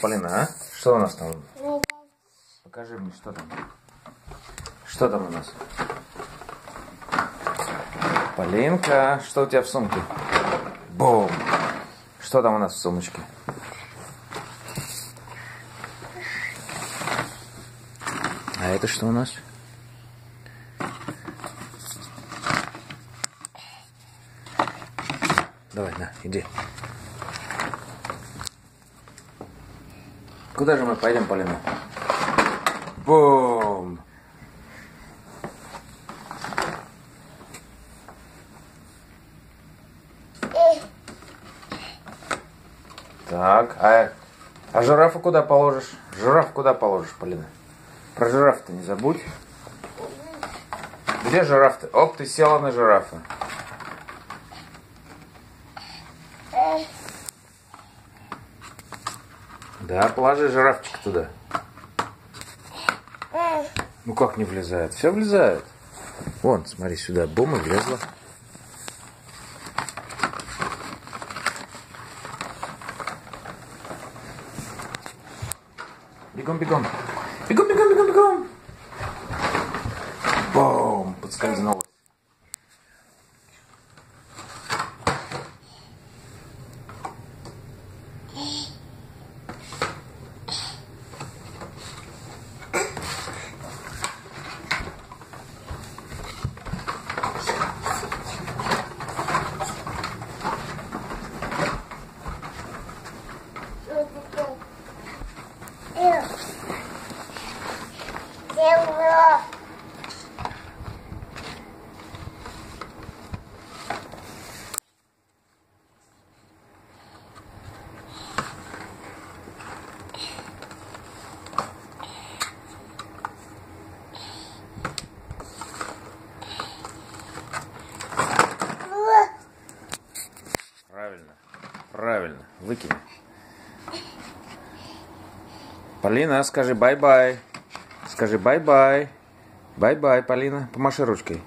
Полина, а? Что у нас там? Покажи мне, что там. Что там у нас? Полинка, что у тебя в сумке? Бум! Что там у нас в сумочке? А это что у нас? Давай, на, иди. Куда же мы пойдем, Полина? Бум! Так, а, а жирафа куда положишь? Жираф куда положишь, Полина? Про жирафа-то не забудь. Где жираф-то? Оп, ты села на жирафа. Да, положи жирафчик туда. Ну как не влезает? Все влезает. Вон, смотри сюда, и влезла. Бегом, бегом. Бегом, бегом, бегом, бегом. Бум, подскользнулась. Правильно. Правильно. Выкинь. Полина, скажи bye-bye. Скажи bye-bye. Bye-bye, Полина. Помаши ручкой.